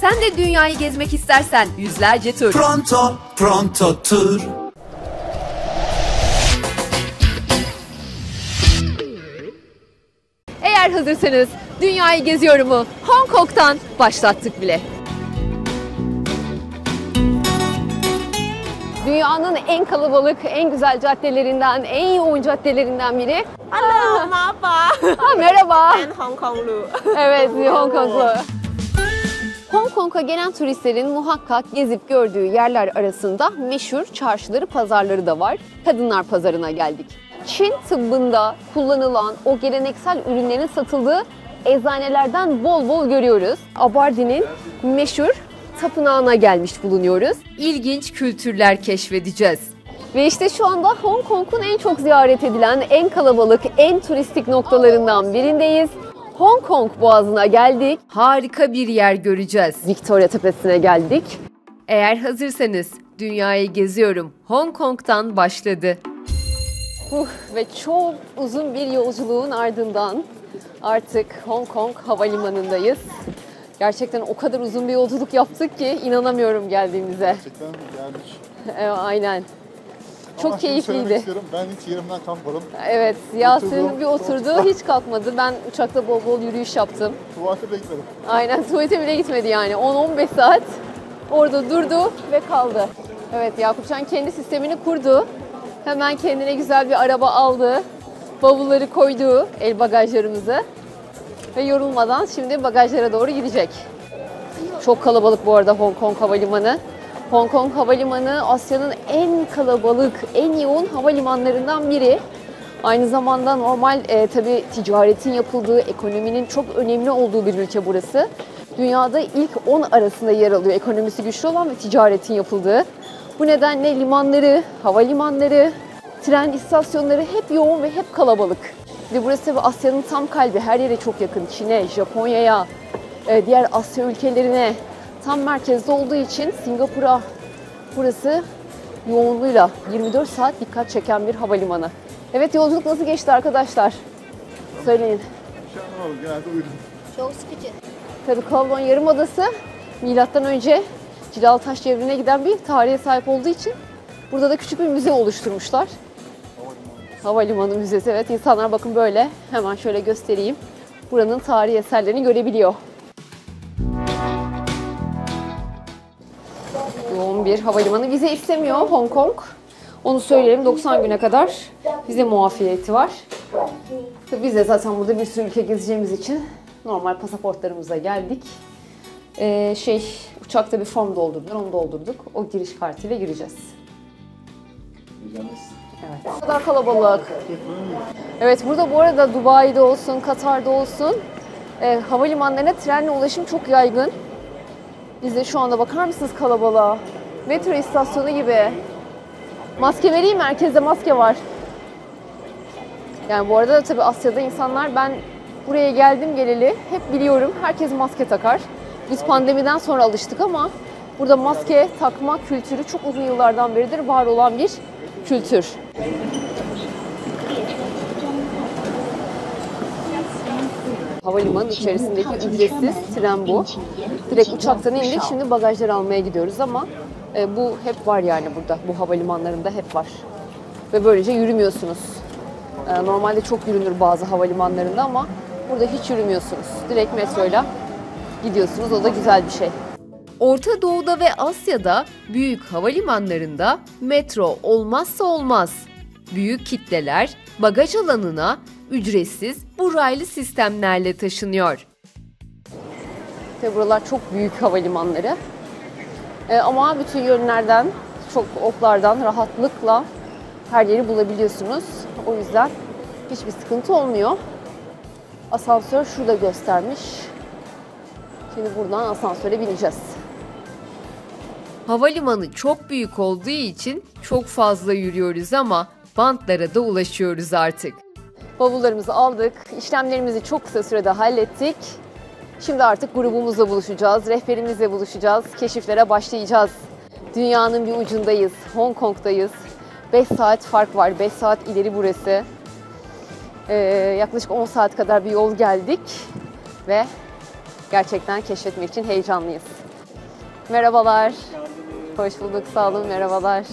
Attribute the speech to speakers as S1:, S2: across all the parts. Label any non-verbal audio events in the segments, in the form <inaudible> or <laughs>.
S1: Sen de dünyayı gezmek istersen yüzlerce tur.
S2: Pronto, pronto tur.
S1: Eğer hazırsanız dünyayı geziyorumu Hong Kong'tan başlattık bile. Dünyanın en kalabalık, en güzel caddelerinden, en yoğun caddelerinden biri.
S3: Hello, Mapa.
S1: Ha, merhaba.
S3: Ben Hong Konglu.
S1: Evet, Hong Konglu. Hong Kong'a gelen turistlerin muhakkak gezip gördüğü yerler arasında meşhur çarşıları, pazarları da var. Kadınlar pazarına geldik. Çin tıbbında kullanılan o geleneksel ürünlerin satıldığı eczanelerden bol bol görüyoruz. Abardin'in meşhur tapınağına gelmiş bulunuyoruz. İlginç kültürler keşfedeceğiz. Ve işte şu anda Hong Kong'un en çok ziyaret edilen, en kalabalık, en turistik noktalarından birindeyiz. Hong Kong Boğazı'na geldik. Harika bir yer göreceğiz. Victoria Tepesi'ne geldik. Eğer hazırsanız dünyayı geziyorum. Hong Kong'tan başladı. Uh, ve çok uzun bir yolculuğun ardından artık Hong Kong Havalimanı'ndayız. Gerçekten o kadar uzun bir yolculuk yaptık ki inanamıyorum geldiğimize.
S4: Gerçekten geldik.
S1: E, aynen. Çok
S4: Ama
S1: keyifliydi.
S4: istiyorum, Ben hiç yerimden kalkmadım.
S1: Evet, Yasin bir oturdu, hiç kalkmadı. Ben uçakta bol bol yürüyüş yaptım.
S4: Tuvalete bile gitmedim.
S1: Aynen, tuvalete bile gitmedi yani. 10-15 saat orada durdu ve kaldı. Evet, Yakupcan kendi sistemini kurdu. Hemen kendine güzel bir araba aldı. Bavulları koydu, el bagajlarımızı. Ve yorulmadan şimdi bagajlara doğru gidecek. Çok kalabalık bu arada Hong Kong Havalimanı. Hong Kong Havalimanı Asya'nın en kalabalık, en yoğun havalimanlarından biri. Aynı zamanda normal e, tabii ticaretin yapıldığı, ekonominin çok önemli olduğu bir ülke burası. Dünyada ilk 10 arasında yer alıyor ekonomisi güçlü olan ve ticaretin yapıldığı. Bu nedenle limanları, havalimanları, tren istasyonları hep yoğun ve hep kalabalık. Ve burası Asya'nın tam kalbi. Her yere çok yakın. Çin'e, Japonya'ya, e, diğer Asya ülkelerine tam merkezde olduğu için Singapur'a burası yoğunluğuyla 24 saat dikkat çeken bir havalimanı. Evet yolculuk nasıl geçti arkadaşlar? Söyleyin.
S3: Çok sıkıcı.
S1: Tabii Kowloon Yarımadası milattan önce Cilaltaş devrine giden bir tarihe sahip olduğu için burada da küçük bir müze oluşturmuşlar. Havalimanı Müzesi evet insanlar bakın böyle hemen şöyle göstereyim. Buranın tarihi eserlerini görebiliyor. Bir havalimanı. Vize istemiyor Hong Kong. Onu söyleyelim 90 güne kadar vize muafiyeti var. Biz de zaten burada bir sürü ülke gezeceğimiz için normal pasaportlarımıza geldik. Ee, şey uçakta bir form doldurdular, onu doldurduk. O giriş kartıyla gireceğiz. Evet. Bu kadar kalabalık. Evet burada bu arada Dubai'de olsun, Katar'da olsun e, havalimanlarına trenle ulaşım çok yaygın. Biz de şu anda bakar mısınız kalabalığa? Metro istasyonu gibi. Maske vereyim mi? Herkeste maske var. Yani bu arada da tabii Asya'da insanlar ben buraya geldim geleli hep biliyorum herkes maske takar. Biz pandemiden sonra alıştık ama burada maske takma kültürü çok uzun yıllardan beridir var olan bir kültür. Havalimanı içerisindeki ücretsiz tren bu. Direkt uçaktan indik şimdi bagajları almaya gidiyoruz ama e, bu hep var yani burada. Bu havalimanlarında hep var. Ve böylece yürümüyorsunuz. E, Normalde çok yürünür bazı havalimanlarında ama burada hiç yürümüyorsunuz. Direkt metroyla gidiyorsunuz. O da güzel bir şey. Orta Doğu'da ve Asya'da büyük havalimanlarında metro olmazsa olmaz. Büyük kitleler bagaj alanına ücretsiz bu raylı sistemlerle taşınıyor. Tabii buralar çok büyük havalimanları. Ee, ama bütün yönlerden, çok oklardan rahatlıkla her yeri bulabiliyorsunuz. O yüzden hiçbir sıkıntı olmuyor. Asansör şurada göstermiş. Şimdi buradan asansöre bineceğiz. Havalimanı çok büyük olduğu için çok fazla yürüyoruz ama bantlara da ulaşıyoruz artık. Bavullarımızı aldık, işlemlerimizi çok kısa sürede hallettik. Şimdi artık grubumuzla buluşacağız, rehberimizle buluşacağız, keşiflere başlayacağız. Dünyanın bir ucundayız, Hong Kong'dayız. 5 saat fark var, 5 saat ileri burası. Ee, yaklaşık 10 saat kadar bir yol geldik ve gerçekten keşfetmek için heyecanlıyız. Merhabalar. Hoş bulduk. Sağ olun. Merhabalar.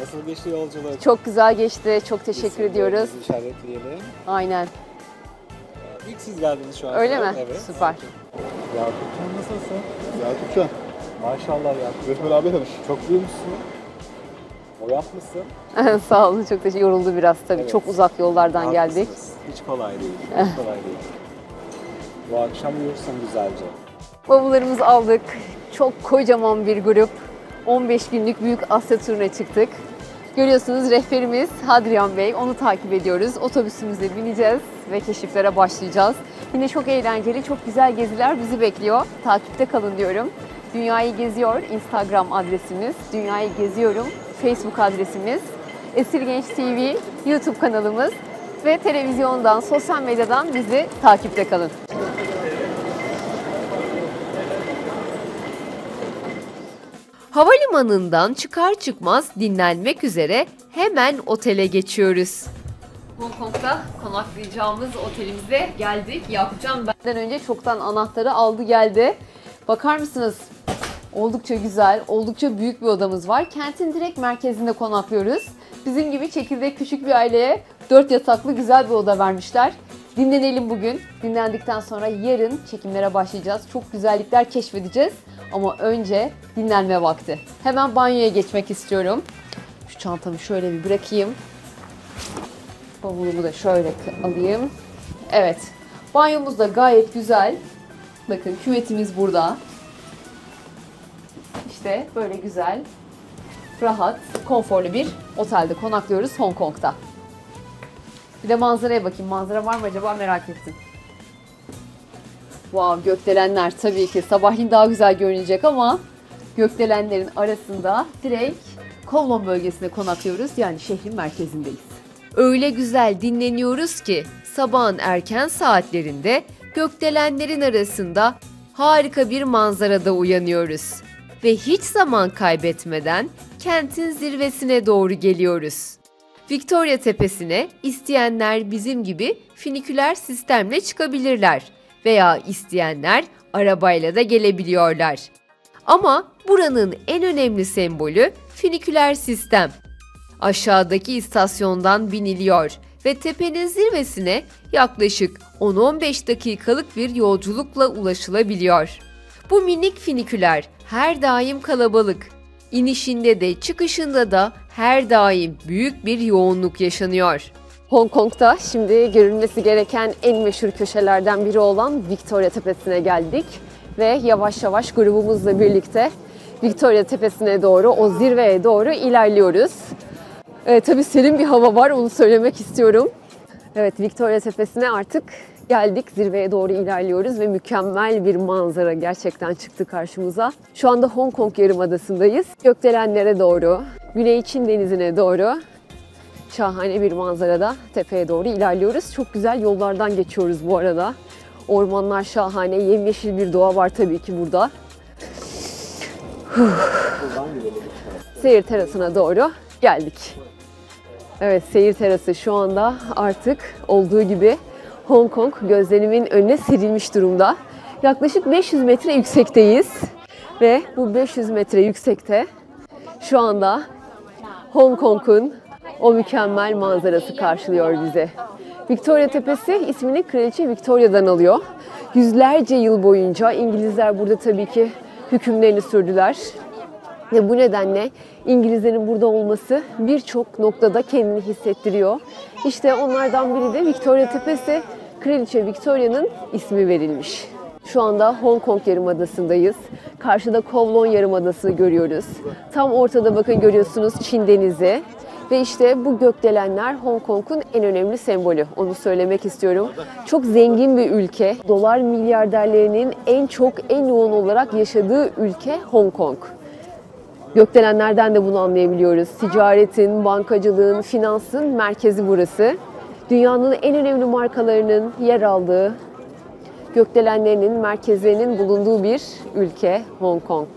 S5: Nasıl geçti yolculuk?
S1: Çok güzel geçti. Çok teşekkür
S5: İsimlerinizi
S1: ediyoruz.
S5: işaretleyelim.
S1: Aynen.
S5: İlk siz geldiniz şu an.
S1: Öyle mi?
S5: Evet.
S1: Süper.
S5: Yakupcan nasılsın?
S4: Yakupcan.
S5: Maşallah Yakup.
S4: Resmen abi tanış.
S5: Çok büyümüşsün. Boyat mısın? <laughs>
S1: Sağ olun. Çok teşekkür Yoruldu biraz tabii.
S5: Evet.
S1: Çok uzak yollardan geldik.
S5: Hiç kolay değil. <laughs> Hiç kolay değil. Bu akşam uyursun güzelce.
S1: Bavullarımızı aldık. Çok kocaman bir grup. 15 günlük Büyük Asya turuna çıktık. Görüyorsunuz rehberimiz Hadrian Bey. Onu takip ediyoruz. Otobüsümüze bineceğiz ve keşiflere başlayacağız. Yine çok eğlenceli, çok güzel geziler bizi bekliyor. Takipte kalın diyorum. Dünyayı Geziyor Instagram adresimiz. Dünyayı Geziyorum Facebook adresimiz. Esir Genç TV YouTube kanalımız ve televizyondan, sosyal medyadan bizi takipte kalın. Havalimanından çıkar çıkmaz dinlenmek üzere hemen otele geçiyoruz. Hong Kong'da konaklayacağımız otelimize geldik. Yakupcan benden önce çoktan anahtarı aldı geldi. Bakar mısınız? Oldukça güzel, oldukça büyük bir odamız var. Kentin direkt merkezinde konaklıyoruz. Bizim gibi çekirdek küçük bir aileye 4 yataklı güzel bir oda vermişler. Dinlenelim bugün. Dinlendikten sonra yarın çekimlere başlayacağız. Çok güzellikler keşfedeceğiz. Ama önce dinlenme vakti. Hemen banyoya geçmek istiyorum. Şu çantamı şöyle bir bırakayım. Bavulumu da şöyle alayım. Evet. Banyomuz da gayet güzel. Bakın küvetimiz burada. İşte böyle güzel, rahat, konforlu bir otelde konaklıyoruz Hong Kong'da. Bir de manzaraya bakayım. Manzara var mı acaba merak ettim. Wow, gökdelenler tabii ki sabahleyin daha güzel görünecek ama gökdelenlerin arasında direkt Kowloon bölgesine konaklıyoruz. Yani şehrin merkezindeyiz. Öyle güzel dinleniyoruz ki sabahın erken saatlerinde gökdelenlerin arasında harika bir manzarada uyanıyoruz. Ve hiç zaman kaybetmeden kentin zirvesine doğru geliyoruz. Victoria Tepesi'ne isteyenler bizim gibi finiküler sistemle çıkabilirler veya isteyenler arabayla da gelebiliyorlar. Ama buranın en önemli sembolü finiküler sistem. Aşağıdaki istasyondan biniliyor ve tepenin zirvesine yaklaşık 10-15 dakikalık bir yolculukla ulaşılabiliyor. Bu minik finiküler her daim kalabalık. İnişinde de çıkışında da her daim büyük bir yoğunluk yaşanıyor. Hong Kong'da şimdi görülmesi gereken en meşhur köşelerden biri olan Victoria Tepesi'ne geldik ve yavaş yavaş grubumuzla birlikte Victoria Tepesi'ne doğru, o zirveye doğru ilerliyoruz. Ee, tabii serin bir hava var, onu söylemek istiyorum. Evet, Victoria Tepesi'ne artık geldik. Zirveye doğru ilerliyoruz ve mükemmel bir manzara gerçekten çıktı karşımıza. Şu anda Hong Kong Yarımadası'ndayız. Gökdelenlere doğru, Güney Çin Denizi'ne doğru şahane bir manzarada tepeye doğru ilerliyoruz. Çok güzel yollardan geçiyoruz bu arada. Ormanlar şahane, yemyeşil bir doğa var tabii ki burada. <sighs> Seyir terasına doğru geldik. Evet, seyir terası şu anda artık olduğu gibi Hong Kong gözlerimin önüne serilmiş durumda. Yaklaşık 500 metre yüksekteyiz ve bu 500 metre yüksekte şu anda Hong Kong'un o mükemmel manzarası karşılıyor bizi. Victoria Tepesi ismini Kraliçe Victoria'dan alıyor. Yüzlerce yıl boyunca İngilizler burada tabii ki hükümlerini sürdüler. Ve bu nedenle İngilizlerin burada olması birçok noktada kendini hissettiriyor. İşte onlardan biri de Victoria Tepesi. Kraliçe Victoria'nın ismi verilmiş. Şu anda Hong Kong Yarımadası'ndayız. Karşıda Kowloon Yarımadası'nı görüyoruz. Tam ortada bakın görüyorsunuz Çin Denizi. Ve işte bu gökdelenler Hong Kong'un en önemli sembolü. Onu söylemek istiyorum. Çok zengin bir ülke. Dolar milyarderlerinin en çok, en yoğun olarak yaşadığı ülke Hong Kong. Gökdelenlerden de bunu anlayabiliyoruz. Ticaretin, bankacılığın, finansın merkezi burası. Dünyanın en önemli markalarının yer aldığı, gökdelenlerinin merkezlerinin bulunduğu bir ülke Hong Kong.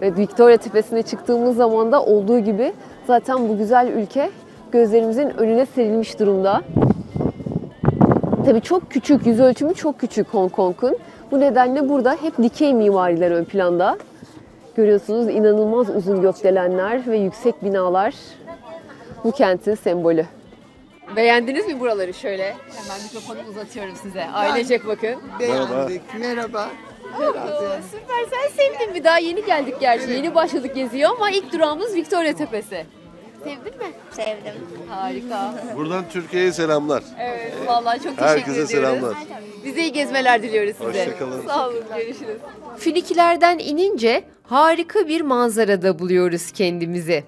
S1: Ve Victoria Tepesi'ne çıktığımız zaman da olduğu gibi zaten bu güzel ülke gözlerimizin önüne serilmiş durumda. Tabii çok küçük, yüz ölçümü çok küçük Hong Kong'un. Bu nedenle burada hep dikey mimariler ön planda. Görüyorsunuz inanılmaz uzun gökdelenler ve yüksek binalar bu kentin sembolü. Beğendiniz mi buraları şöyle? Hemen mikrofonu uzatıyorum size. Ailecek bakın.
S6: Beğendik. Merhaba.
S1: Oo, süper sen sevdin mi? Daha yeni geldik gerçi. Yeni başladık geziyor ama ilk durağımız Victoria Tepesi. Sevdin mi?
S3: Sevdim.
S1: Harika.
S6: Buradan Türkiye'ye selamlar.
S1: Evet vallahi çok teşekkür
S6: Herkese
S1: ediyoruz.
S6: selamlar.
S1: Bize iyi gezmeler diliyoruz size.
S6: Hoşçakalın.
S1: Sağ olun, görüşürüz. Finikilerden inince harika bir manzarada buluyoruz kendimizi.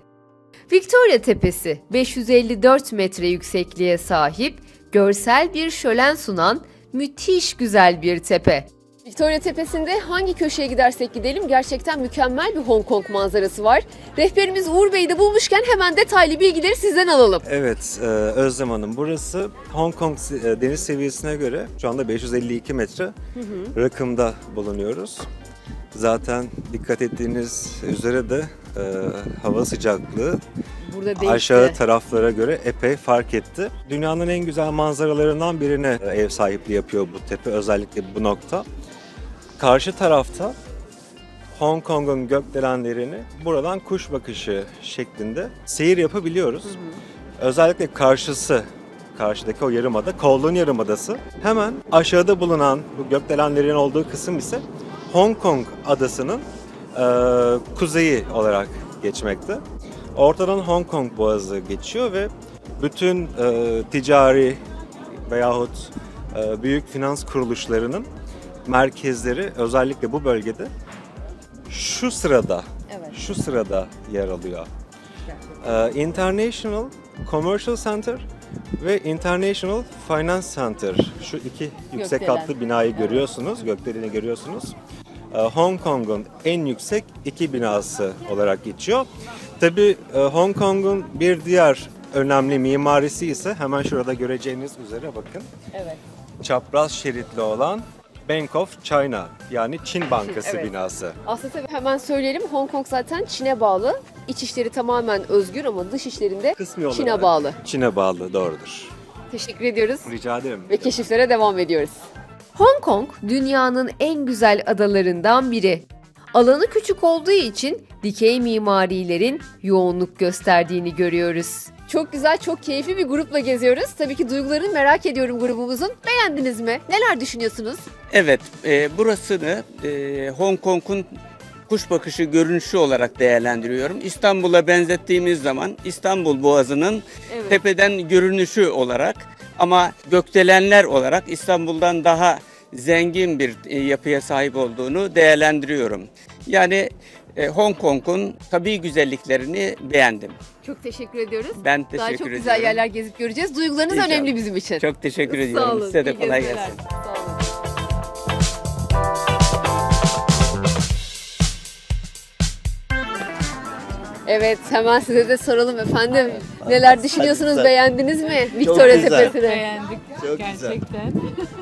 S1: Victoria Tepesi 554 metre yüksekliğe sahip, görsel bir şölen sunan müthiş güzel bir tepe. Victoria Tepesi'nde hangi köşeye gidersek gidelim gerçekten mükemmel bir Hong Kong manzarası var. Rehberimiz Uğur Bey'i de bulmuşken hemen detaylı bilgileri sizden alalım.
S7: Evet, e, Özlem Hanım. Burası Hong Kong e, deniz seviyesine göre şu anda 552 metre rakımda bulunuyoruz. Zaten dikkat ettiğiniz üzere de e, hava sıcaklığı
S1: Burada değişti.
S7: aşağı taraflara göre epey fark etti. Dünyanın en güzel manzaralarından birine e, ev sahipliği yapıyor bu tepe, özellikle bu nokta. Karşı tarafta Hong Kong'un gökdelenlerini buradan kuş bakışı şeklinde seyir yapabiliyoruz. Özellikle karşısı, karşıdaki o yarımada, Kowloon Yarımadası. Hemen aşağıda bulunan bu gökdelenlerin olduğu kısım ise Hong Kong adasının e, kuzeyi olarak geçmekte. Ortadan Hong Kong Boğazı geçiyor ve bütün e, ticari veyahut e, büyük finans kuruluşlarının merkezleri özellikle bu bölgede şu sırada şu sırada yer alıyor. Ee, International Commercial Center ve International Finance Center şu iki yüksek
S1: Gökdelen.
S7: katlı binayı görüyorsunuz, gökdeleni görüyorsunuz. Ee, Hong Kong'un en yüksek iki binası olarak geçiyor. Tabii e, Hong Kong'un bir diğer önemli mimarisi ise hemen şurada göreceğiniz üzere bakın.
S1: Evet.
S7: Çapraz şeritli olan Bank of China yani Çin Bankası
S1: Evet.
S7: binası.
S1: Aslında hemen söyleyelim Hong Kong zaten Çin'e bağlı. İç işleri tamamen özgür ama dış işlerinde Çin'e bağlı.
S7: Çin'e bağlı doğrudur.
S1: Teşekkür ediyoruz
S7: Rica ederim.
S1: ve keşiflere devam ediyoruz. Hong Kong dünyanın en güzel adalarından biri. Alanı küçük olduğu için dikey mimarilerin yoğunluk gösterdiğini görüyoruz. Çok güzel, çok keyifli bir grupla geziyoruz. Tabii ki duygularını merak ediyorum grubumuzun. Beğendiniz mi? Neler düşünüyorsunuz?
S8: Evet, e, burasını e, Hong Kong'un kuş bakışı görünüşü olarak değerlendiriyorum. İstanbul'a benzettiğimiz zaman İstanbul Boğazı'nın
S1: Evet.
S8: tepeden görünüşü olarak ama gökdelenler olarak İstanbul'dan daha zengin bir e, yapıya sahip olduğunu değerlendiriyorum. Yani e, Hong Kong'un tabii güzelliklerini beğendim.
S1: Çok teşekkür ediyoruz.
S8: Ben
S1: Daha
S8: teşekkür
S1: çok
S8: ediyorum.
S1: güzel yerler gezip göreceğiz. Duygularınız
S8: İnşallah.
S1: önemli bizim için.
S8: Çok teşekkür
S1: Sağ
S8: ediyorum.
S1: olun.
S8: Size de
S1: iyi
S8: kolay
S1: gezmeler.
S8: gelsin.
S1: Sağ olun. Evet hemen size de soralım efendim. Neler düşünüyorsunuz?
S6: güzel.
S1: Beğendiniz mi Victoria
S6: güzel.
S1: Tepesi'ni?
S9: Beğendik
S6: Çok
S9: gerçekten.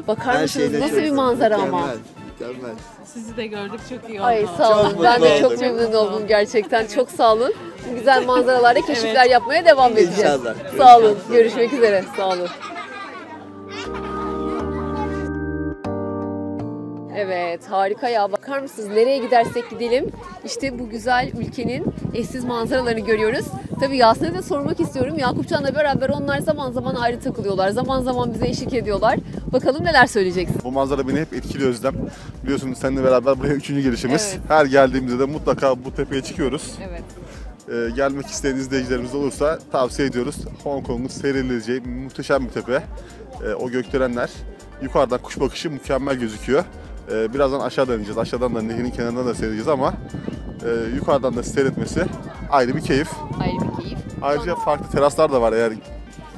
S1: Bakar
S6: Her
S1: mısınız nasıl
S6: çok
S1: bir manzara ama?
S6: mükemmel, Mükemmel.
S9: Sizi de gördük çok iyi oldu.
S1: Ay sağ olun.
S6: Çok
S1: ben de çok
S6: olduk.
S1: memnun oldum gerçekten. Çok sağ olun. Güzel manzaralarda keşifler
S9: Evet.
S1: yapmaya devam edeceğiz.
S6: İnşallah.
S1: Sağ olun. Görüşmek üzere. Sağ olun. Evet harika ya bakar mısınız nereye gidersek gidelim işte bu güzel ülkenin eşsiz manzaralarını görüyoruz. Tabii Yasin'e de sormak istiyorum Yakupcan'la beraber onlar zaman zaman ayrı takılıyorlar zaman zaman bize eşlik ediyorlar. Bakalım neler söyleyeceksin.
S4: Bu manzara beni hep etkiliyor Özlem. Biliyorsunuz seninle beraber buraya üçüncü gelişimiz.
S1: Evet.
S4: Her geldiğimizde de mutlaka bu tepeye çıkıyoruz.
S1: Evet.
S4: Ee, gelmek isteyen izleyicilerimiz olursa tavsiye ediyoruz. Hong Kong'un seyredileceği muhteşem bir tepe. Ee, o gökdelenler. Yukarıdan kuş bakışı mükemmel gözüküyor. Ee, birazdan aşağıdan ineceğiz. Aşağıdan da nehrin kenarından da seyredeceğiz ama e, yukarıdan da seyretmesi ayrı bir keyif.
S1: Ayrı bir keyif.
S4: Ayrıca farklı teraslar da var eğer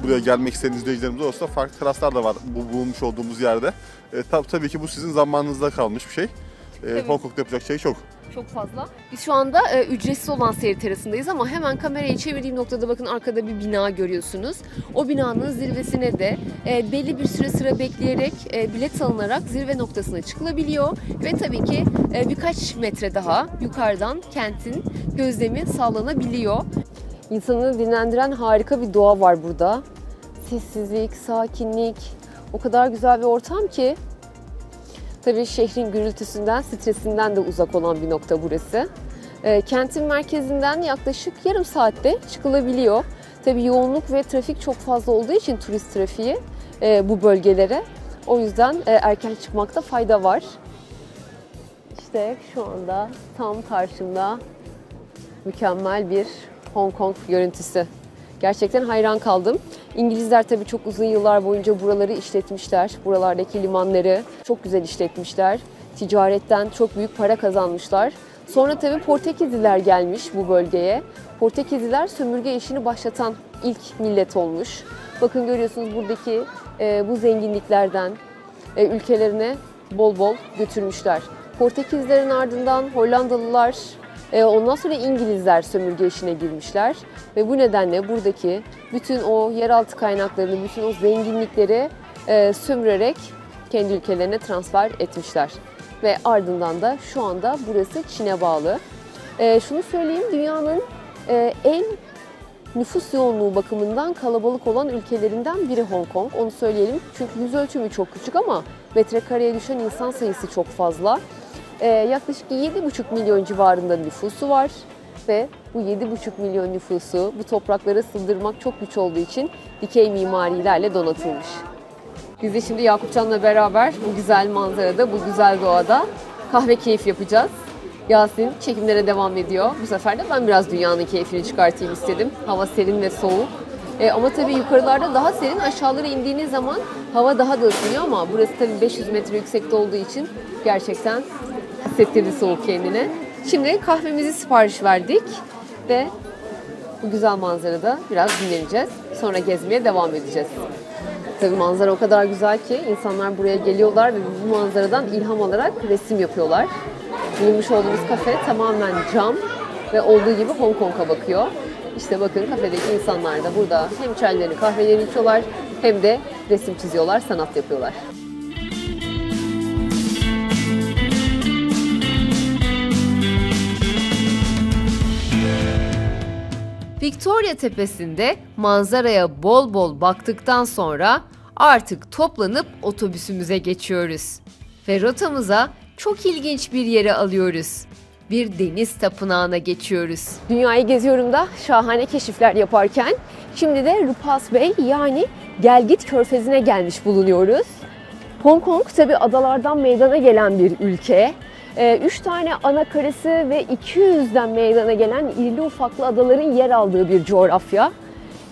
S4: buraya gelmek isteyen izleyicilerimiz olursa farklı teraslar da var bu bulunmuş olduğumuz yerde. E, tab- tabii ki bu sizin zamanınızda kalmış bir şey. E, Hong Kong'da yapacak şey çok.
S1: Çok fazla. Biz şu anda e, ücretsiz olan seyir terasındayız ama hemen kamerayı çevirdiğim noktada bakın arkada bir bina görüyorsunuz. O binanın zirvesine de e, belli bir süre sıra bekleyerek e, bilet alınarak zirve noktasına çıkılabiliyor. Ve tabii ki e, birkaç metre daha yukarıdan kentin gözlemi sağlanabiliyor. İnsanı dinlendiren harika bir doğa var burada. Sessizlik, sakinlik, o kadar güzel bir ortam ki Tabii şehrin gürültüsünden, stresinden de uzak olan bir nokta burası. E, kentin merkezinden yaklaşık yarım saatte çıkılabiliyor. Tabii yoğunluk ve trafik çok fazla olduğu için turist trafiği e, bu bölgelere. O yüzden e, erken çıkmakta fayda var. İşte şu anda tam karşımda mükemmel bir Hong Kong görüntüsü. Gerçekten hayran kaldım. İngilizler tabii çok uzun yıllar boyunca buraları işletmişler. Buralardaki limanları çok güzel işletmişler. Ticaretten çok büyük para kazanmışlar. Sonra tabii Portekizliler gelmiş bu bölgeye. Portekizliler sömürge işini başlatan ilk millet olmuş. Bakın görüyorsunuz buradaki e, bu zenginliklerden e, ülkelerine bol bol götürmüşler. Portekizlerin ardından Hollandalılar, ondan sonra İngilizler sömürge işine girmişler ve bu nedenle buradaki bütün o yeraltı kaynaklarını, bütün o zenginlikleri e, sömürerek kendi ülkelerine transfer etmişler. Ve ardından da şu anda burası Çin'e bağlı. E, şunu söyleyeyim, dünyanın e, en nüfus yoğunluğu bakımından kalabalık olan ülkelerinden biri Hong Kong. Onu söyleyelim çünkü yüz ölçümü çok küçük ama metrekareye düşen insan sayısı çok fazla. Ee, yaklaşık 7,5 milyon civarında nüfusu var ve bu 7,5 milyon nüfusu bu topraklara sığdırmak çok güç olduğu için dikey mimarilerle donatılmış. Biz de şimdi Yakupcan'la beraber bu güzel manzarada, bu güzel doğada kahve keyif yapacağız. Yasin çekimlere devam ediyor. Bu sefer de ben biraz dünyanın keyfini çıkartayım istedim. Hava serin ve soğuk. E, ama tabii yukarılarda daha serin, aşağılara indiğiniz zaman hava daha da ısınıyor ama burası tabii 500 metre yüksekte olduğu için gerçekten hissettirdi soğuk kendine. Şimdi kahvemizi sipariş verdik ve bu güzel manzarada biraz dinleneceğiz. Sonra gezmeye devam edeceğiz. Tabii manzara o kadar güzel ki insanlar buraya geliyorlar ve bu manzaradan ilham alarak resim yapıyorlar. Bulunmuş olduğumuz kafe tamamen cam ve olduğu gibi Hong Kong'a bakıyor. İşte bakın kafedeki insanlar da burada hem çaylarını kahvelerini içiyorlar hem de resim çiziyorlar, sanat yapıyorlar. Victoria Tepesi'nde manzaraya bol bol baktıktan sonra artık toplanıp otobüsümüze geçiyoruz. Ve rotamıza çok ilginç bir yere alıyoruz. Bir deniz tapınağına geçiyoruz. Dünyayı geziyorum da şahane keşifler yaparken şimdi de Rupas Bey yani Gelgit Körfezi'ne gelmiş bulunuyoruz. Hong Kong tabi adalardan meydana gelen bir ülke. 3 tane ana karası ve 200'den meydana gelen irili ufaklı adaların yer aldığı bir coğrafya.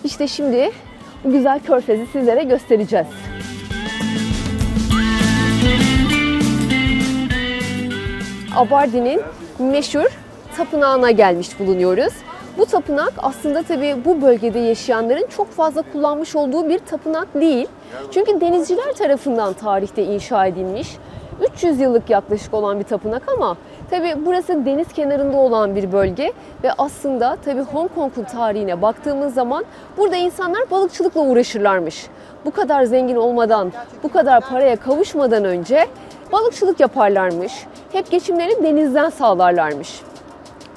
S1: İşte şimdi bu güzel körfezi sizlere göstereceğiz. Abardin'in meşhur tapınağına gelmiş bulunuyoruz. Bu tapınak aslında tabii bu bölgede yaşayanların çok fazla kullanmış olduğu bir tapınak değil. Çünkü denizciler tarafından tarihte inşa edilmiş. 300 yıllık yaklaşık olan bir tapınak ama tabii burası deniz kenarında olan bir bölge ve aslında tabii Hong Kong'un tarihine baktığımız zaman burada insanlar balıkçılıkla uğraşırlarmış. Bu kadar zengin olmadan, bu kadar paraya kavuşmadan önce balıkçılık yaparlarmış. Hep geçimlerini denizden sağlarlarmış.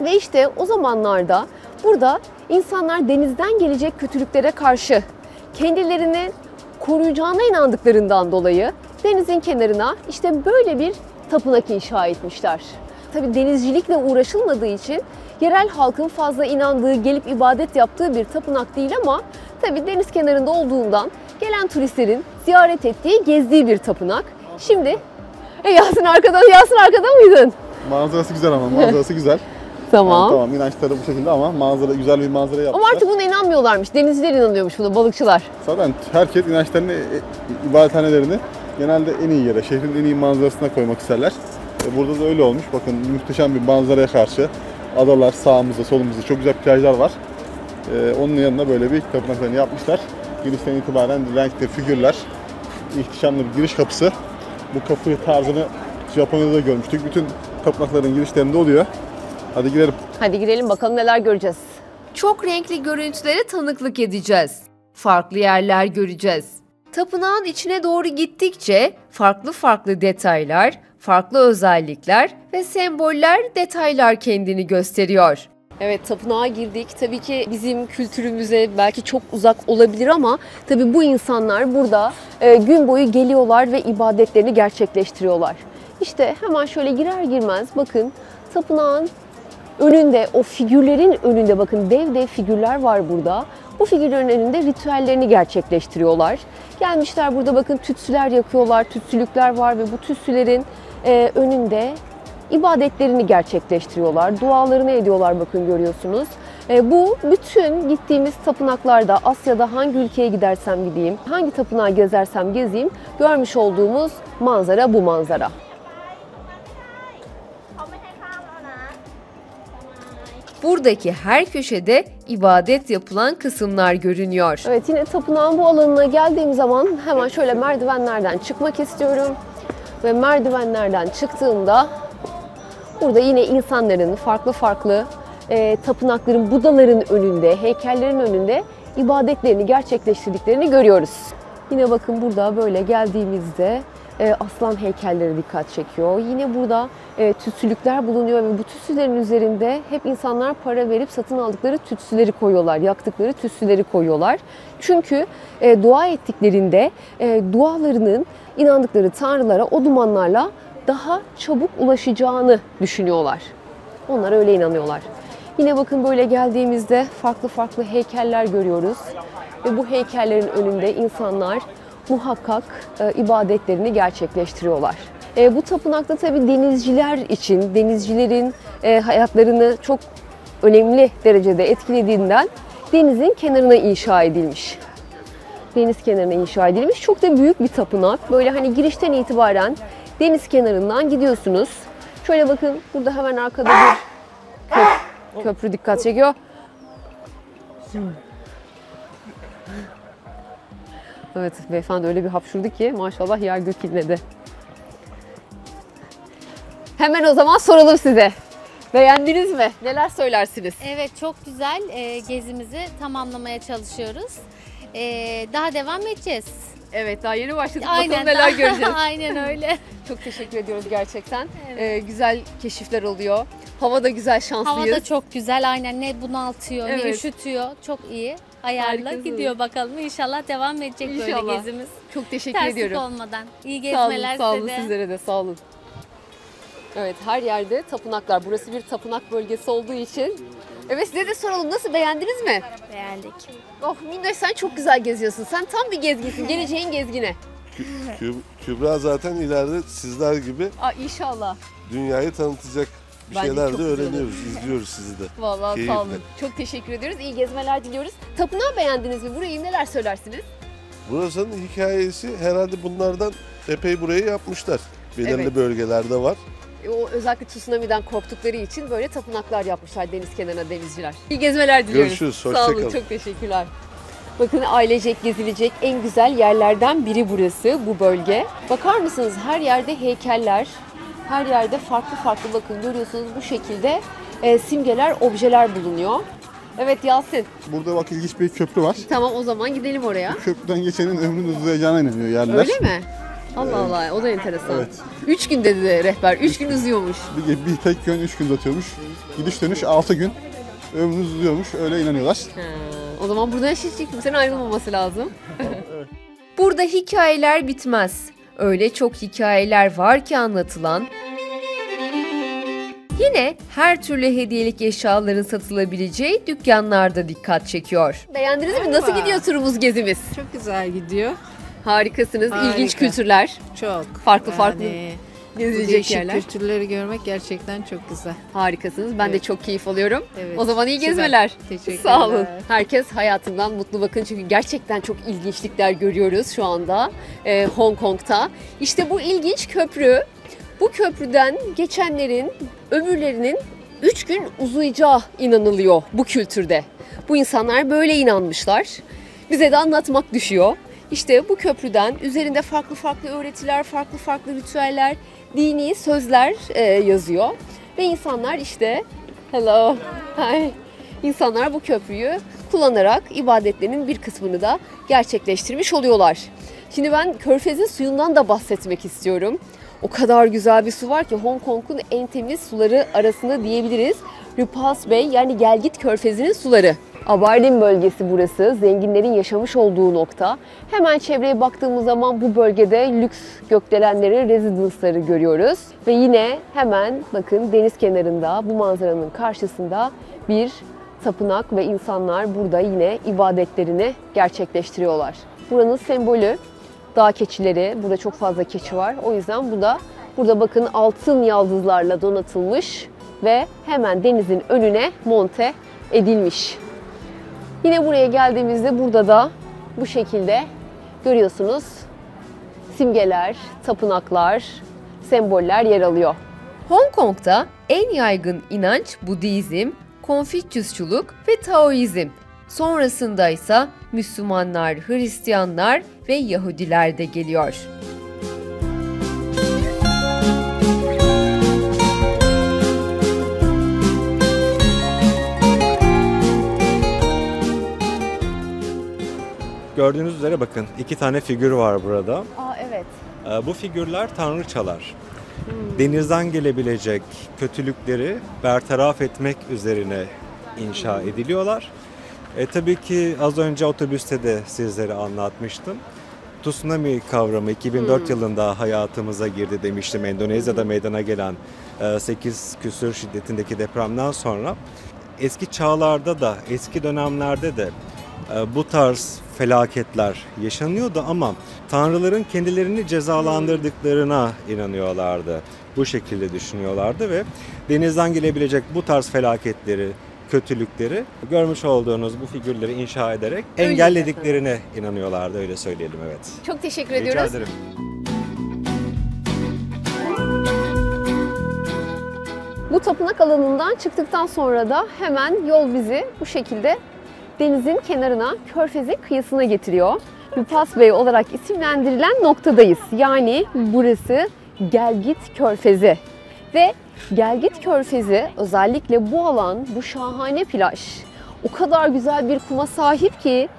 S1: Ve işte o zamanlarda burada insanlar denizden gelecek kötülüklere karşı kendilerini koruyacağına inandıklarından dolayı denizin kenarına işte böyle bir tapınak inşa etmişler. Tabi denizcilikle uğraşılmadığı için yerel halkın fazla inandığı, gelip ibadet yaptığı bir tapınak değil ama tabi deniz kenarında olduğundan gelen turistlerin ziyaret ettiği, gezdiği bir tapınak. Şimdi e Yasin arkada, Yasin arkada mıydın?
S4: Manzarası güzel ama manzarası güzel. <laughs>
S1: Tamam.
S4: Yani tamam inançları bu şekilde ama manzara güzel bir manzara yapmışlar.
S1: Ama artık buna inanmıyorlarmış. Denizciler inanıyormuş buna, balıkçılar.
S4: Zaten herkes inançlarını, e, ibadethanelerini genelde en iyi yere, şehrin en iyi manzarasına koymak isterler. E, Burada da öyle olmuş. Bakın muhteşem bir manzaraya karşı adalar sağımızda, solumuzda çok güzel plajlar var. E, Onun yanına böyle bir tapınaklarını yapmışlar. Girişten itibaren renkli figürler, ihtişamlı bir giriş kapısı. Bu kapı tarzını Japonya'da da görmüştük. Bütün tapınakların girişlerinde oluyor. Hadi girelim.
S1: Hadi girelim bakalım neler göreceğiz. Çok renkli görüntülere tanıklık edeceğiz. Farklı yerler göreceğiz. Tapınağın içine doğru gittikçe farklı farklı detaylar, farklı özellikler ve semboller, detaylar kendini gösteriyor. Evet tapınağa girdik. Tabii ki bizim kültürümüze belki çok uzak olabilir ama tabii bu insanlar burada e, gün boyu geliyorlar ve ibadetlerini gerçekleştiriyorlar. İşte hemen şöyle girer girmez bakın tapınağın önünde, o figürlerin önünde bakın dev dev figürler var burada. Bu figürlerin önünde ritüellerini gerçekleştiriyorlar. Gelmişler burada bakın tütsüler yakıyorlar, tütsülükler var ve bu tütsülerin e, önünde ibadetlerini gerçekleştiriyorlar. Dualarını ediyorlar bakın görüyorsunuz. E, bu bütün gittiğimiz tapınaklarda Asya'da hangi ülkeye gidersem gideyim, hangi tapınağı gezersem gezeyim görmüş olduğumuz manzara bu manzara. Buradaki her köşede ibadet yapılan kısımlar görünüyor. Evet yine tapınağın bu alanına geldiğim zaman hemen şöyle merdivenlerden çıkmak istiyorum. Ve merdivenlerden çıktığımda burada yine insanların farklı farklı e, tapınakların, budaların önünde, heykellerin önünde ibadetlerini gerçekleştirdiklerini görüyoruz. Yine bakın burada böyle geldiğimizde e, aslan heykelleri dikkat çekiyor. Yine burada e, tütsülükler bulunuyor ve bu tütsülerin üzerinde hep insanlar para verip satın aldıkları tütsüleri koyuyorlar, yaktıkları tütsüleri koyuyorlar. Çünkü e, dua ettiklerinde dualarının inandıkları tanrılara o dumanlarla daha çabuk ulaşacağını düşünüyorlar. Onlar öyle inanıyorlar. Yine bakın böyle geldiğimizde farklı farklı heykeller görüyoruz. Ve bu heykellerin önünde insanlar muhakkak e, ibadetlerini gerçekleştiriyorlar. E, bu tapınakta tabii denizciler için, denizcilerin e, hayatlarını çok önemli derecede etkilediğinden denizin kenarına inşa edilmiş. Deniz kenarına inşa edilmiş. Çok da büyük bir tapınak. Böyle hani girişten itibaren deniz kenarından gidiyorsunuz. Şöyle bakın burada hemen arkada bir köp- köprü dikkat çekiyor. Evet beyefendi öyle bir hapşurdu ki maşallah yer gök inledi. Hemen o zaman soralım size. Beğendiniz mi? Neler söylersiniz?
S10: Evet çok güzel Ee, gezimizi tamamlamaya çalışıyoruz. Ee, daha devam edeceğiz.
S1: Evet daha yeni başladık.
S10: Aynen.
S1: Bakalım neler göreceğiz. <laughs>
S10: Aynen öyle.
S1: Çok teşekkür ediyoruz gerçekten. Ee, güzel keşifler oluyor. Hava da güzel şanslıyız.
S10: Hava da çok güzel aynen ne bunaltıyor ne
S1: Evet.
S10: üşütüyor. Çok iyi. Ayarla
S1: Harikasınız.
S10: gidiyor bakalım. İnşallah devam edecek böyle
S1: İnşallah.
S10: gezimiz.
S1: Çok teşekkür
S10: Terslik
S1: ediyorum.
S10: olmadan. İyi
S1: Sağ olun,
S10: gezmeler
S1: sağ olun
S10: size de.
S1: sizlere de sağ olun. Evet her yerde tapınaklar. Burası bir tapınak bölgesi olduğu için. Evet size de soralım nasıl beğendiniz mi?
S10: Beğendik.
S1: Oh Minnoş sen çok güzel geziyorsun. Sen tam bir gezginsin. <laughs> Geleceğin gezgini.
S6: Kü- Kübra zaten ileride sizler gibi
S1: Aa inşallah.
S6: dünyayı tanıtacak bir şeyler de öğreniyoruz, izliyoruz sizi de. <laughs>
S1: Vallahi
S6: Keyifle.
S1: sağ olun. Çok teşekkür ediyoruz. İyi gezmeler diliyoruz. Tapınağı beğendiniz mi? Burayı neler söylersiniz?
S6: Burasının hikayesi herhalde bunlardan epey burayı yapmışlar. Belirli
S1: Evet.
S6: bölgelerde var.
S1: E, O özellikle tsunami'den korktukları için böyle tapınaklar yapmışlar deniz kenarına denizciler. İyi gezmeler diliyoruz.
S6: Görüşürüz, hoşça
S1: Sağ olun,
S6: kalın.
S1: çok teşekkürler. Bakın ailecek gezilecek en güzel yerlerden biri burası, bu bölge. Bakar mısınız her yerde heykeller, her yerde farklı farklı bakın görüyorsunuz bu şekilde e, simgeler, objeler bulunuyor. Evet Yasin,
S4: Burada bak ilginç bir köprü var.
S1: tamam o zaman gidelim oraya.
S4: Köprüden geçenin ömrünün uzayacağına inanıyor yerliler.
S1: Öyle mi? Allah Allah o da enteresan.
S4: Evet.
S1: Üç gün dedi rehber, üç gün uzuyormuş.
S4: Bir, bir tek yön 3 gün uzatıyormuş. Gidiş dönüş 6 gün. Ömrünüz uzuyormuş. Öyle inanıyorlar.
S1: Ha, o zaman burada yaşayacak kimsenin ayrılmaması lazım. <laughs> Burada hikayeler bitmez. Öyle çok hikayeler var ki anlatılan. Yine her türlü hediyelik eşyaların satılabileceği dükkanlarda dikkat çekiyor. Beğendiniz mi? Nasıl gidiyor turumuz, gezimiz?
S9: Çok güzel gidiyor.
S1: Harikasınız.
S9: Harika.
S1: ilginç kültürler.
S9: Çok.
S1: Farklı farklı
S9: Yani bu
S1: gezilecek
S9: değişik
S1: yerler.
S9: kültürleri görmek gerçekten çok güzel.
S1: Harikasınız. Ben de
S9: Evet.
S1: çok keyif alıyorum.
S9: Evet,
S1: O zaman iyi
S9: süper.
S1: gezmeler.
S9: Teşekkürler.
S1: Sağ olun. Herkes hayatından mutlu bakın çünkü gerçekten çok ilginçlikler görüyoruz şu anda e, Hong Kong'ta. İşte bu ilginç köprü. Bu köprüden geçenlerin ömürlerinin 3 gün uzayacağı inanılıyor bu kültürde. Bu insanlar böyle inanmışlar. Bize de anlatmak düşüyor. İşte bu köprüden üzerinde farklı farklı öğretiler, farklı farklı ritüeller, dini sözler e, yazıyor. Ve insanlar işte hello, hi. İnsanlar bu köprüyü kullanarak ibadetlerinin bir kısmını da gerçekleştirmiş oluyorlar. Şimdi ben Körfez'in suyundan da bahsetmek istiyorum. O kadar güzel bir su var ki Hong Kong'un en temiz suları arasında diyebiliriz. Repulse Bay yani Gelgit Körfezi'nin suları. Aberdeen bölgesi burası. Zenginlerin yaşamış olduğu nokta. Hemen çevreye baktığımız zaman bu bölgede lüks gökdelenleri, rezidansları görüyoruz. Ve yine hemen bakın deniz kenarında bu manzaranın karşısında bir tapınak ve insanlar burada yine ibadetlerini gerçekleştiriyorlar. Buranın sembolü dağ keçileri. Burada çok fazla keçi var. O yüzden bu da burada bakın altın yaldızlarla donatılmış ve hemen denizin önüne monte edilmiş. Yine buraya geldiğimizde burada da bu şekilde görüyorsunuz simgeler, tapınaklar, semboller yer alıyor. Hong Kong'da en yaygın inanç Budizm, Konfüçyüsçuluk ve Taoizm. Sonrasında ise Müslümanlar, Hristiyanlar ve Yahudiler de geliyor.
S7: Gördüğünüz üzere bakın iki tane figür var burada.
S1: Aa evet.
S7: Ee, Bu figürler tanrıçalar. Denizden gelebilecek kötülükleri bertaraf etmek üzerine inşa ediliyorlar. E, tabii ki az önce otobüste de sizlere anlatmıştım. Tsunami kavramı 2004 yılında hayatımıza girdi demiştim. Endonezya'da meydana gelen 8 küsür şiddetindeki depremden sonra eski çağlarda da eski dönemlerde de e, bu tarz felaketler yaşanıyordu ama tanrıların kendilerini cezalandırdıklarına inanıyorlardı. Bu şekilde düşünüyorlardı ve denizden gelebilecek bu tarz felaketleri, kötülükleri görmüş olduğunuz bu figürleri inşa ederek
S1: Öyle
S7: engellediklerine inanıyorlardı öyle söyleyelim evet.
S1: Çok teşekkür
S7: Rica
S1: ediyoruz.
S7: ederim.
S1: Bu tapınak alanından çıktıktan sonra da hemen yol bizi bu şekilde denizin kenarına, körfezin kıyısına getiriyor. Lupas Bey olarak isimlendirilen noktadayız. Yani burası Gelgit Körfezi. Ve Gelgit Körfezi özellikle bu alan, bu şahane plaj o kadar güzel bir kuma sahip ki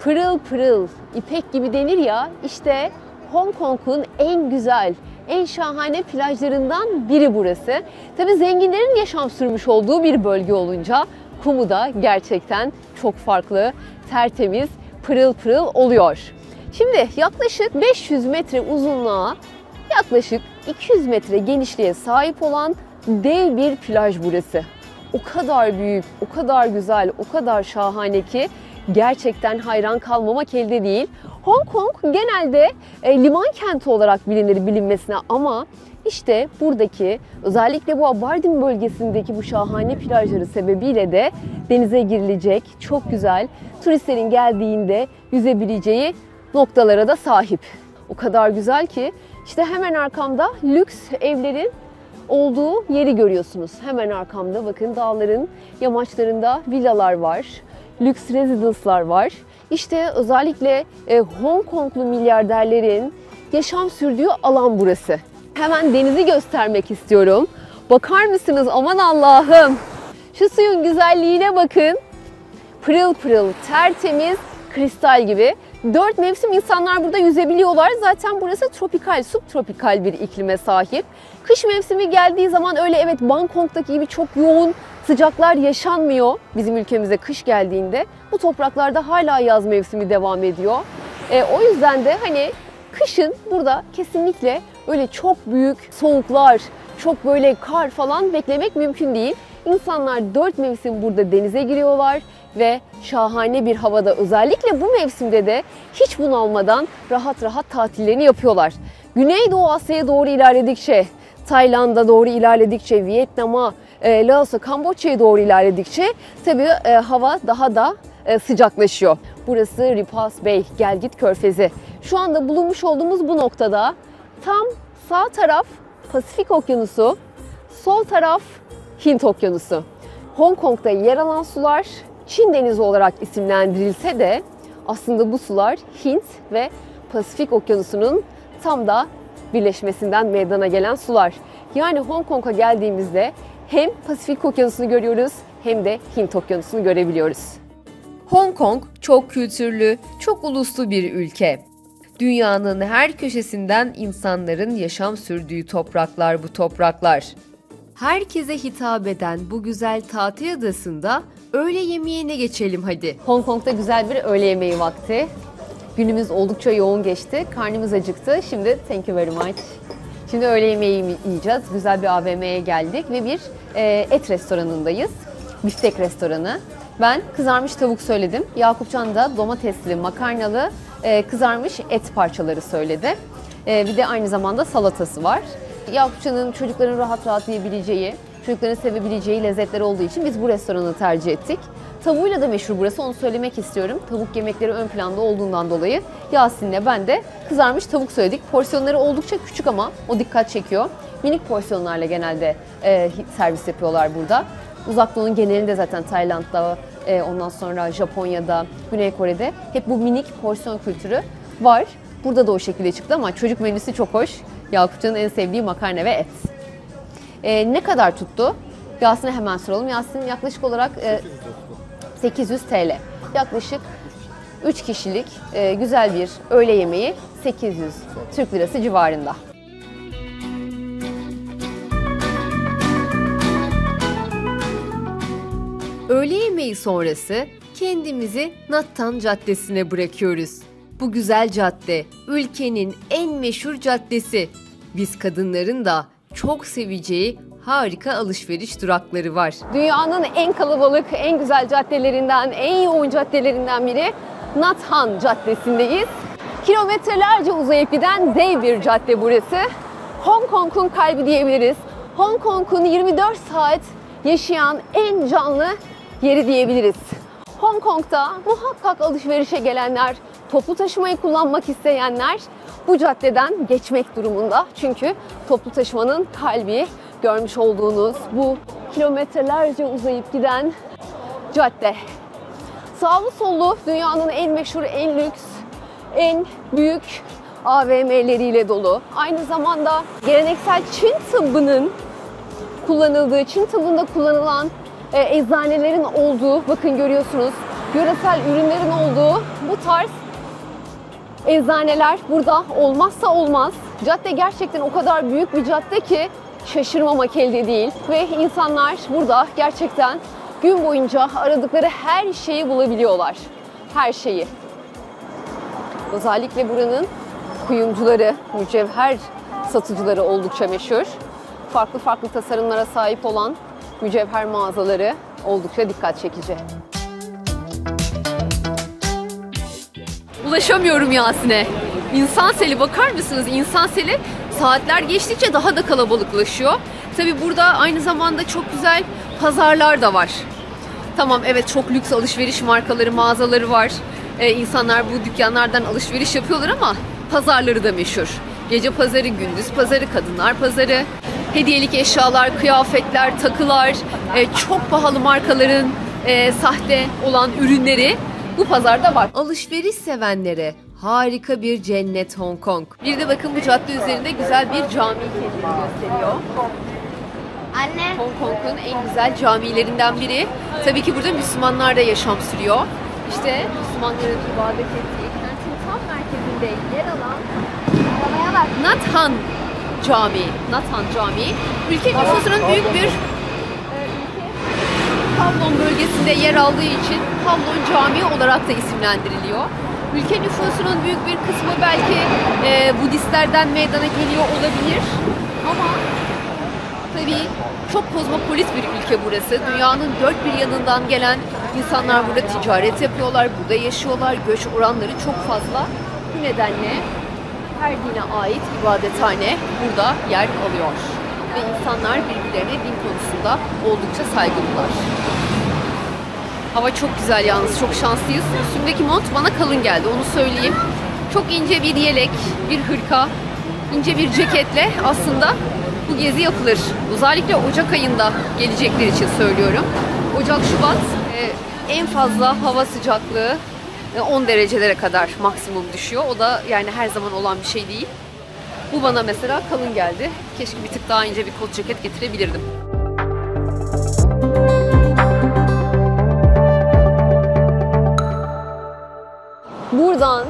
S1: pırıl pırıl, ipek gibi denir ya işte Hong Kong'un en güzel, en şahane plajlarından biri burası. Tabii zenginlerin yaşam sürmüş olduğu bir bölge olunca kumu da gerçekten çok farklı, tertemiz, pırıl pırıl oluyor. Şimdi yaklaşık 500 metre uzunluğa, yaklaşık 200 metre genişliğe sahip olan dev bir plaj burası. O kadar büyük, o kadar güzel, o kadar şahane ki gerçekten hayran kalmamak elde değil. Hong Kong genelde e, liman kenti olarak bilinir bilinmesine ama işte buradaki özellikle bu Aberdeen bölgesindeki bu şahane plajları sebebiyle de denize girilecek çok güzel turistlerin geldiğinde yüzebileceği noktalara da sahip. O kadar güzel ki işte hemen arkamda lüks evlerin olduğu yeri görüyorsunuz. Hemen arkamda bakın dağların yamaçlarında villalar var. Lüks rezidanslar var. İşte özellikle e, Hong Konglu milyarderlerin yaşam sürdüğü alan burası. Hemen denizi göstermek istiyorum. Bakar mısınız? Aman Allah'ım. Şu suyun güzelliğine bakın. Pırıl pırıl, tertemiz, kristal gibi. Dört mevsim insanlar burada yüzebiliyorlar. Zaten burası tropikal, subtropikal bir iklime sahip. Kış mevsimi geldiği zaman öyle evet Bangkok'taki gibi çok yoğun sıcaklar yaşanmıyor bizim ülkemize kış geldiğinde. Bu topraklarda hala yaz mevsimi devam ediyor. E, o yüzden de hani kışın burada kesinlikle öyle çok büyük soğuklar, çok böyle kar falan beklemek mümkün değil. İnsanlar dört mevsim burada denize giriyorlar ve şahane bir havada özellikle bu mevsimde de hiç bunalmadan rahat rahat tatillerini yapıyorlar. Güneydoğu Asya'ya doğru ilerledikçe, Tayland'a doğru ilerledikçe, Vietnam'a, e, Laos'a, Kamboçya'ya doğru ilerledikçe tabii e, hava daha da e, sıcaklaşıyor. Burası Repulse Bay, Gelgit Körfezi. Şu anda bulunmuş olduğumuz bu noktada tam sağ taraf Pasifik Okyanusu, sol taraf Hint Okyanusu. Hong Kong'da yer alan sular Çin Denizi olarak isimlendirilse de aslında bu sular Hint ve Pasifik Okyanusu'nun tam da birleşmesinden meydana gelen sular. Yani Hong Kong'a geldiğimizde hem Pasifik Okyanusu'nu görüyoruz hem de Hint Okyanusu'nu görebiliyoruz. Hong Kong çok kültürlü, çok uluslu bir ülke. Dünyanın her köşesinden insanların yaşam sürdüğü topraklar bu topraklar. Herkese hitap eden bu güzel tatil adasında öğle yemeğine geçelim hadi. Hong Kong'da güzel bir öğle yemeği vakti. Günümüz oldukça yoğun geçti. Karnımız acıktı. Şimdi thank you very much. Şimdi öğle yemeği yiyeceğiz. Güzel bir AVM'ye geldik ve bir e, et restoranındayız. Biftek restoranı. Ben kızarmış tavuk söyledim. Yakupcan da domatesli, makarnalı, e, kızarmış et parçaları söyledi. E, bir de aynı zamanda salatası var. Yakupcan'ın çocukların rahat rahat yiyebileceği, çocukların sevebileceği lezzetler olduğu için biz bu restoranı tercih ettik. Tavuğuyla da meşhur burası onu söylemek istiyorum. Tavuk yemekleri ön planda olduğundan dolayı Yasin'le ben de kızarmış tavuk söyledik. Porsiyonları oldukça küçük ama o dikkat çekiyor. Minik porsiyonlarla genelde e, servis yapıyorlar burada. Uzak Doğu'nun genelinde zaten Tayland'da, e, ondan sonra Japonya'da, Güney Kore'de hep bu minik porsiyon kültürü var. Burada da o şekilde çıktı ama çocuk menüsü çok hoş. Yakupcan'ın en sevdiği makarna ve et. E, ne kadar tuttu? Yasin'e hemen soralım. Yasin yaklaşık olarak e, 800 TL. Yaklaşık 3 kişilik e, güzel bir öğle yemeği 800 Türk Lirası civarında. Öğle yemeği sonrası kendimizi Nattan Caddesi'ne bırakıyoruz. Bu güzel cadde ülkenin en meşhur caddesi. Biz kadınların da çok seveceği harika alışveriş durakları var. Dünyanın en kalabalık, en güzel caddelerinden, en yoğun caddelerinden biri Nathan Caddesi'ndeyiz. Kilometrelerce uzayıp giden dev bir cadde burası. Hong Kong'un kalbi diyebiliriz. Hong Kong'un 24 saat yaşayan en canlı yeri diyebiliriz. Hong Kong'da muhakkak alışverişe gelenler, toplu taşımayı kullanmak isteyenler bu caddeden geçmek durumunda. Çünkü toplu taşımanın kalbi görmüş olduğunuz bu kilometrelerce uzayıp giden cadde. Sağlı sollu dünyanın en meşhur, en lüks, en büyük AVM'leriyle dolu. Aynı zamanda geleneksel Çin tıbbının kullanıldığı, Çin tıbbında kullanılan e, eczanelerin olduğu, bakın görüyorsunuz, yöresel ürünlerin olduğu bu tarz eczaneler burada olmazsa olmaz. Cadde gerçekten o kadar büyük bir cadde ki şaşırmamak elde değil. Ve insanlar burada gerçekten gün boyunca aradıkları her şeyi bulabiliyorlar. Her şeyi. Özellikle buranın kuyumcuları, mücevher satıcıları oldukça meşhur. Farklı farklı tasarımlara sahip olan mücevher mağazaları oldukça dikkat çekici. Ulaşamıyorum Yasin'e. İnsan seli bakar mısınız? İnsan seli saatler geçtikçe daha da kalabalıklaşıyor. Tabi burada aynı zamanda çok güzel pazarlar da var. Tamam evet çok lüks alışveriş markaları, mağazaları var. Ee, insanlar bu dükkanlardan alışveriş yapıyorlar ama pazarları da meşhur. Gece pazarı, gündüz pazarı, kadınlar pazarı, hediyelik eşyalar, kıyafetler, takılar, e, çok pahalı markaların e, sahte olan ürünleri bu pazarda var. Alışveriş sevenlere harika bir cennet Hong Kong. Bir de bakın bu cadde üzerinde güzel bir cami kendini gösteriyor.
S3: Anne.
S1: Hong Kong'un en güzel camilerinden biri. Tabii ki burada Müslümanlar da yaşam sürüyor. İşte Müslümanların ibadet ettiği kentin tam merkezinde yer alan Nathan Camii. Nathan Camii. Ülke nüfusunun büyük bir e, ülke Kowloon bölgesinde yer aldığı için Kowloon Camii olarak da isimlendiriliyor. Ülke nüfusunun büyük bir kısmı belki e, Budistlerden meydana geliyor olabilir. Ama tabii çok kozmopolit bir ülke burası. Dünyanın dört bir yanından gelen insanlar burada ticaret yapıyorlar, burada yaşıyorlar. Göç oranları çok fazla. Bu nedenle her dine ait ibadethane burada yer alıyor. Ve insanlar birbirlerine din konusunda oldukça saygılılar. Hava çok güzel yalnız, çok şanslıyız. Üstümdeki mont bana kalın geldi, onu söyleyeyim. Çok ince bir yelek, bir hırka, ince bir ceketle aslında bu gezi yapılır. Özellikle Ocak ayında gelecekler için söylüyorum. Ocak, Şubat e, en fazla hava sıcaklığı e, 10 derecelere kadar maksimum düşüyor. O da yani her zaman olan bir şey değil. Bu bana mesela kalın geldi. Keşke bir tık daha ince bir kot ceket getirebilirdim. Buradan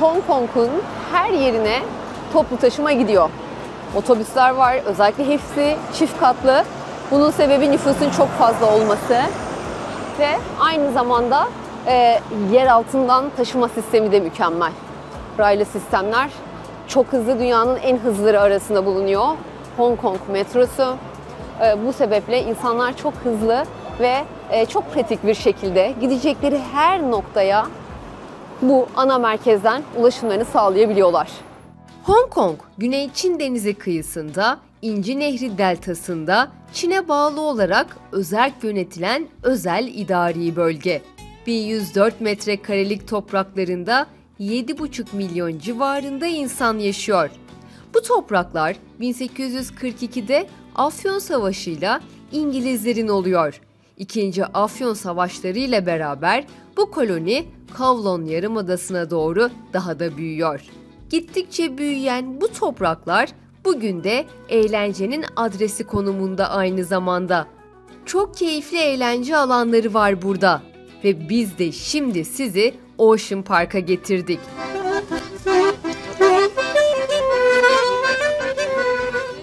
S1: Hong Kong'un her yerine toplu taşıma gidiyor. Otobüsler var. Özellikle hepsi çift katlı. Bunun sebebi nüfusun çok fazla olması.
S11: birlikte aynı zamanda e, yer altından taşıma sistemi de mükemmel. Raylı sistemler çok hızlı dünyanın en hızlıları arasında bulunuyor. Hong Kong metrosu. E, bu sebeple insanlar çok hızlı ve e, çok pratik bir şekilde gidecekleri her noktaya bu ana merkezden ulaşımlarını sağlayabiliyorlar.
S1: Hong Kong, Güney Çin Denizi kıyısında, İnci Nehri deltasında Çin'e bağlı olarak özerk yönetilen özel idari bölge. 1104 metrekarelik topraklarında 7,5 milyon civarında insan yaşıyor. Bu topraklar 1842'de Afyon Savaşı'yla İngilizlerin oluyor. İkinci Afyon Savaşları ile beraber bu koloni Kavlon Yarımadası'na doğru daha da büyüyor. Gittikçe büyüyen bu topraklar bugün de eğlencenin adresi konumunda aynı zamanda. Çok keyifli eğlence alanları var burada ve biz de şimdi sizi Ocean Park'a getirdik.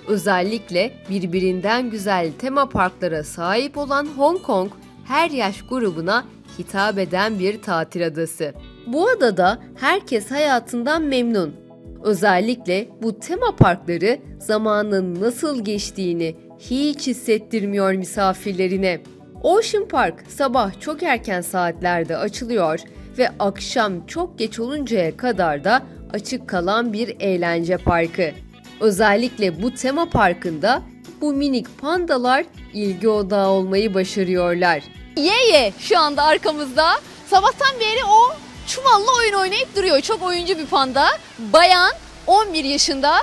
S1: Özellikle birbirinden güzel tema parklara sahip olan Hong Kong her yaş grubuna hitap eden bir tatil adası. Bu adada herkes hayatından memnun. Özellikle bu tema parkları zamanın nasıl geçtiğini hiç hissettirmiyor misafirlerine. Ocean Park sabah çok erken saatlerde açılıyor ve akşam çok geç oluncaya kadar da açık kalan bir eğlence parkı. Özellikle bu tema parkında bu minik pandalar ilgi odağı olmayı başarıyorlar.
S11: Ye ye şu anda arkamızda. Sabahtan beri o çuvalla oyun oynayıp duruyor. Çok oyuncu bir panda. Bayan 11 yaşında.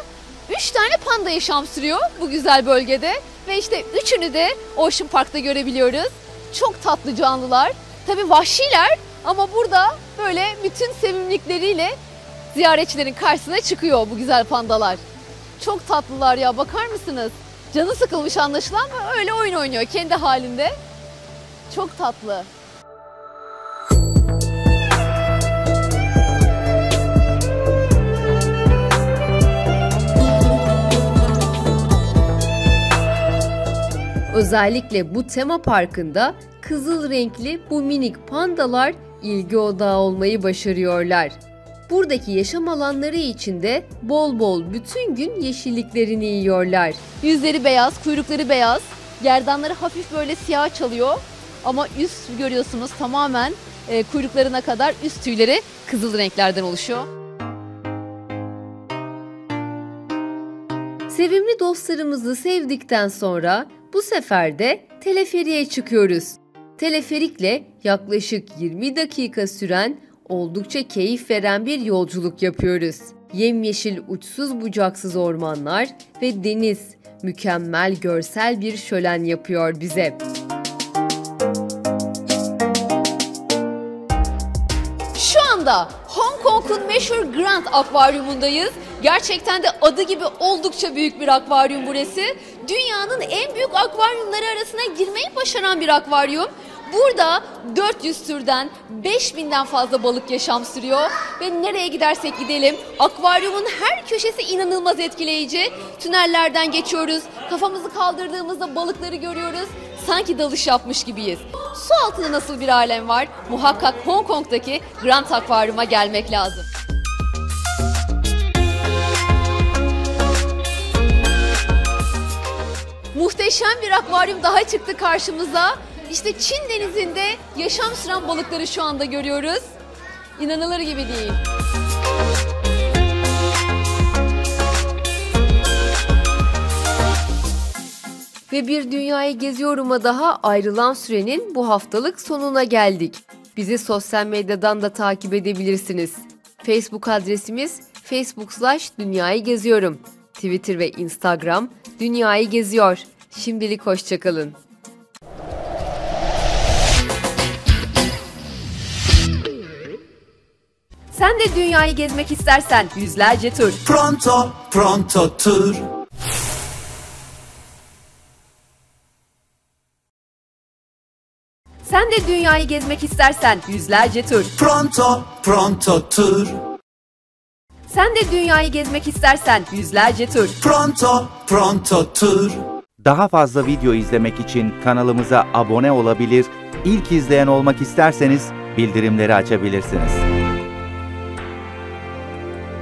S11: 3 tane panda yaşam sürüyor bu güzel bölgede. Ve işte üçünü de Ocean Park'ta görebiliyoruz. Çok tatlı canlılar. Tabii vahşiler ama burada böyle bütün sevimlikleriyle ziyaretçilerin karşısına çıkıyor bu güzel pandalar. Çok tatlılar ya bakar mısınız? Canı sıkılmış anlaşılan ama öyle oyun oynuyor kendi halinde. Çok tatlı.
S1: Özellikle bu tema parkında kızıl renkli bu minik pandalar ilgi odağı olmayı başarıyorlar. Buradaki yaşam alanları içinde bol bol bütün gün yeşilliklerini yiyorlar.
S11: Yüzleri beyaz, kuyrukları beyaz. Gerdanları hafif böyle siyah çalıyor. Ama üst görüyorsunuz tamamen e, kuyruklarına kadar üst tüyleri kızıl renklerden oluşuyor.
S1: Sevimli dostlarımızı sevdikten sonra bu sefer de teleferiğe çıkıyoruz. Teleferikle yaklaşık 20 dakika süren oldukça keyif veren bir yolculuk yapıyoruz. Yemyeşil uçsuz bucaksız ormanlar ve deniz mükemmel görsel bir şölen yapıyor bize.
S11: Şu anda Hong Kong'un meşhur Grand Akvaryumundayız. Gerçekten de adı gibi oldukça büyük bir akvaryum burası. Dünyanın en büyük akvaryumları arasına girmeyi başaran bir akvaryum. Burada 400 türden 5000'den fazla balık yaşam sürüyor ve nereye gidersek gidelim akvaryumun her köşesi inanılmaz etkileyici. Tünellerden geçiyoruz, kafamızı kaldırdığımızda balıkları görüyoruz. Sanki dalış yapmış gibiyiz. Su altında nasıl bir alem var? Muhakkak Hong Kong'daki Grand Akvaryum'a gelmek lazım. Muhteşem bir akvaryum daha çıktı karşımıza. İşte Çin denizinde yaşam süren balıkları şu anda görüyoruz. İnanılır gibi değil.
S1: Ve bir dünyayı geziyorum'a daha ayrılan sürenin bu haftalık sonuna geldik. Bizi sosyal medyadan da takip edebilirsiniz. Facebook adresimiz facebook slash dünyayı geziyorum. Twitter ve Instagram dünyayı geziyor. Şimdilik hoşçakalın. Sen de dünyayı gezmek istersen yüzlerce tur.
S2: Pronto, pronto tur.
S1: Sen de dünyayı gezmek istersen yüzlerce tur.
S2: Pronto, pronto tur.
S1: Sen de dünyayı gezmek istersen yüzlerce tur.
S2: Pronto, pronto tur.
S12: Daha fazla video izlemek için kanalımıza abone olabilir, ilk izleyen olmak isterseniz bildirimleri açabilirsiniz.